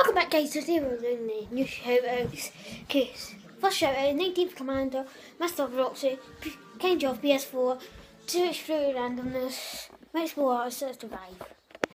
Welcome back guys Today we're doing the new shoutouts. Okay, First shout out 19th Commander, Master of Roxy, King of PS4, Search Through Randomness, Max More Artists Survive.